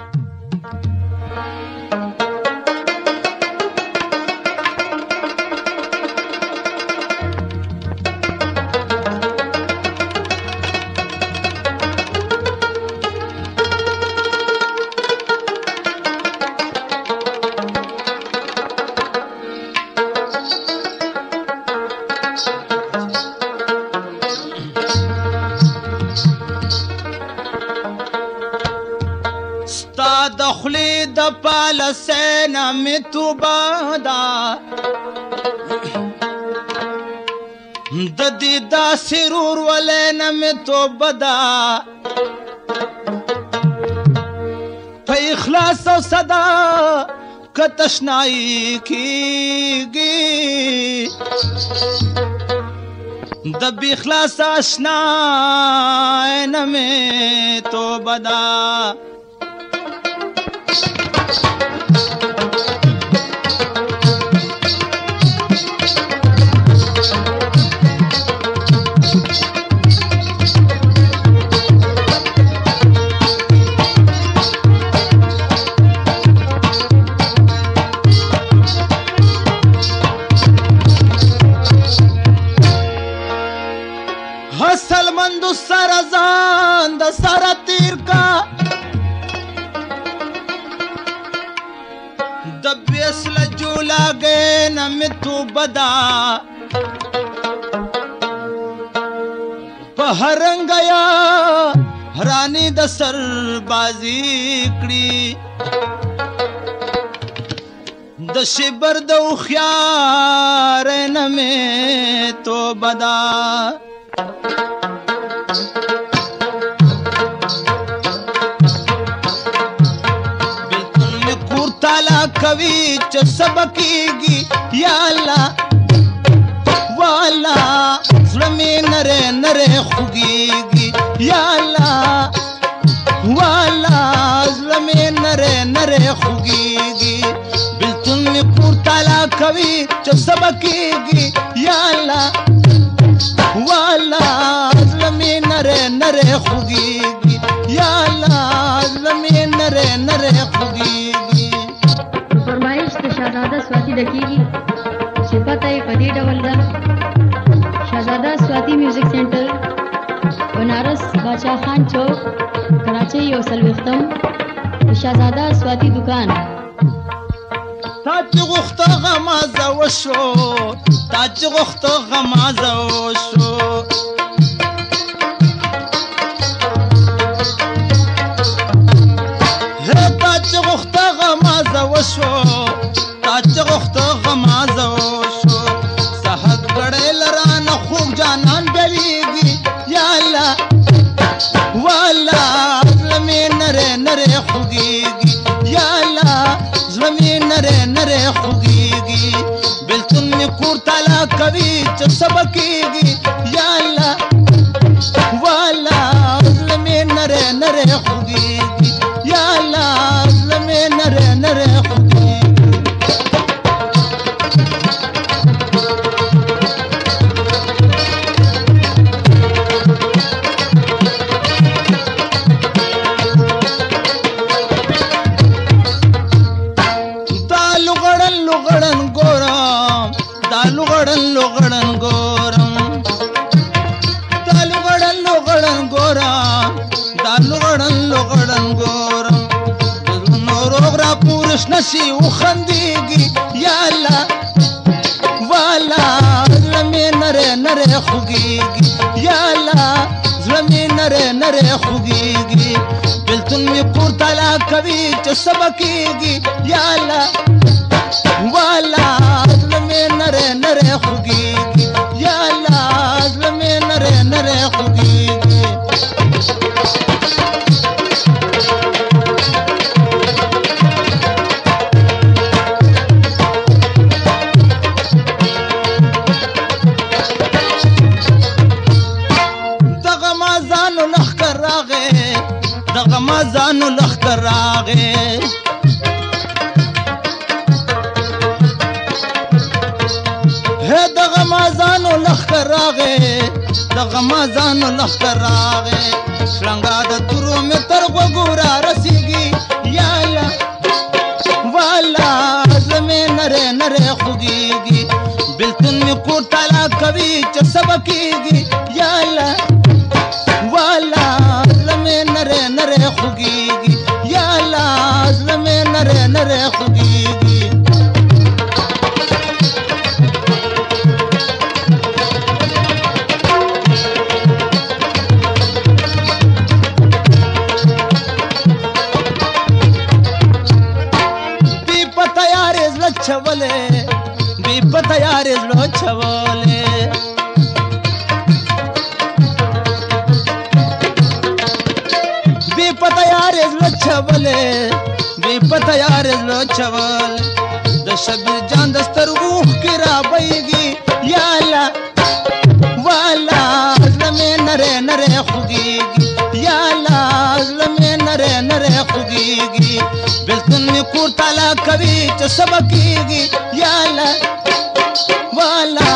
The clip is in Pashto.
thank you خلی د پال سین متوبا دا د دې دا سرور ولین متوبا دا په اخلاص او صدا کتشنای کیږي د بی اخلاص آشنا نه مې توبه ده اصل جولا گئے نم تو بدا پہرنگیا رانی د سر بازی کړی د شبر د خيار نه مې توبه ده کوي چې سبقيږي یا الله والا زړمې نره نره خوږيږي یا الله والا زړمې نره نره خوږيږي بلتون مې پور تعالی کوي چې سبقيږي یا الله والا زړمې نره نره خوږيږي یا الله زړمې نره نره شهزاده سواتی د کیږي چې پته یې په دې ډول ده شهزاده سواتی میوزیک سنټر بنارس باچا خان چوک کراچۍ یو څلوېښتم شهزاده سواتی دکان تا چې غوښته غمازه وشو تا چې غوښته غمازه وشو جانان ډریږي یا الله والا زمي نره نره خوږيږي یا الله زمي نره نره خوږيږي بلتون می کور تعالی کوي چې سبقيږي داسې وخندېږي یا الله والا زړه مې نری نری خوږېږي یا الله زړه مې نری نری خوږېږي بېلتون مې پورته لا کوي چې څه به کېږي یا الله لخکر راغې د غمازانو لخکر راغې هه د غمازانو لخکر راغې د غمازانو لخکر راغې شلنګا د تورو مې تر وګورا رسیږي یا یا والا زمې نره نره خوږيږي بلتن مې کوټه لا کوي چې سبکیږي یا الله خقيقي يا لاز نمي نري نري خقيقي دي پتا يار از لچھولے دي پتا يار از لچھولے راولې بې پته یار زړه چوال د شبیر جان د سترګو کې را بېږي یا الله والا زړه مې نره نره خوږېږي یا الله زړه مې نره نره خوږېږي بلتون مې کور تالا کوي چې سبا کېږي یا الله والا